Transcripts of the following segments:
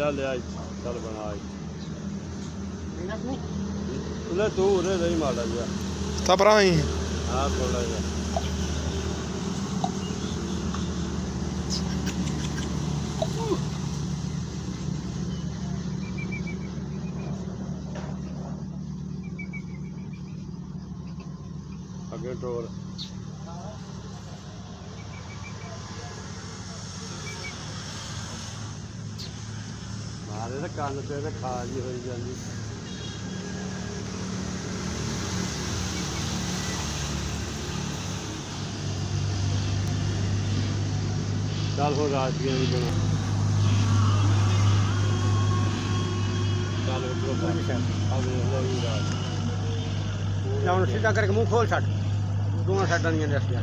ਲਿਆ ਲਿਆ ਚੱਲ ਬਣਾ ਇਹਨਾਂ ਨੂੰ ਉਹਨੇ ਤੂੰ ਉਹਨੇ ਨਹੀਂ ਮਾੜਾ ਜਿਹਾ ਤਾਂ ਭਰਾ ਹੀ ਆ ਥੋੜਾ ਜਿਹਾ ਅੱਗੇ ਟੋਰ ਮਾਰੇ ਤਾਂ ਕੰਨ ਤੇ ਤੇ ਖਾ ਜੀ ਹੋਈ ਜਾਂਦੀ ਚੱਲ ਹੋ ਰਾਤ ਦੀ ਨਹੀਂ ਬਣਾ ਚੱਲ ਉਧਰੋਂ ਬਾਹਰ ਆ ਵੇਖ ਲੈ ਵੀ ਰਾਤ ਜਾਂ ਹੁਣ ਸਿੱਧਾ ਕਰਕੇ ਮੂੰਹ ਖੋਲ ਛੱਡ ਦੋਵਾਂ ਸਾਈਡਾਂ ਦੀਆਂ ਰਸਤੀਆਂ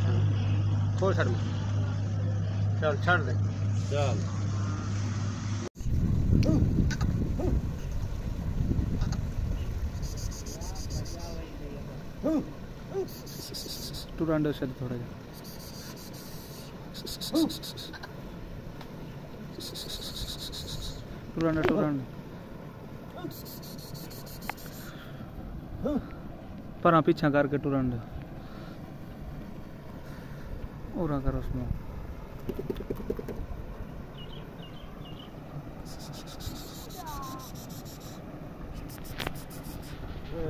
ਖੋਲ ਛੱਡ ਮੂੰਹ। ਚੱਲ ਛੱਡ ਦੇ ਚੱਲ टूरांडो सर थोड़ा टूरांडो टूरांडो पर पीछा करके टूरांडो और करो उसमें